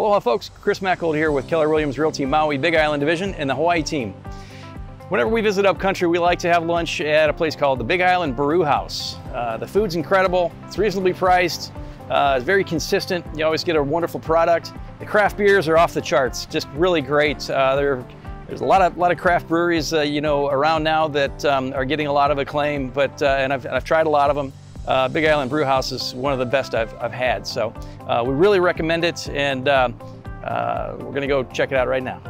Aloha folks, Chris Machold here with Keller Williams Realty Maui Big Island Division and the Hawaii team. Whenever we visit upcountry, we like to have lunch at a place called the Big Island Brewhaus. Uh, the food's incredible, it's reasonably priced, uh, it's very consistent, you always get a wonderful product. The craft beers are off the charts, just really great. Uh, there's a lot of lot of craft breweries, uh, you know, around now that um, are getting a lot of acclaim, but uh, and I've, I've tried a lot of them. Uh, Big Island Brewhaus is one of the best I've, I've had. So uh, we really recommend it, and uh, uh we're going to go check it out right now.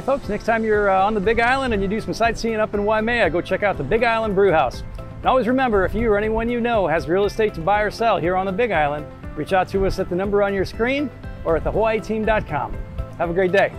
Folks, next time you're uh, on the Big Island and you do some sightseeing up in Waimea, go check out the Big Island Brewhaus. And always remember, if you or anyone you know has real estate to buy or sell here on the Big Island, reach out to us at the number on your screen or at thehawaiiteam.com. Have a great day.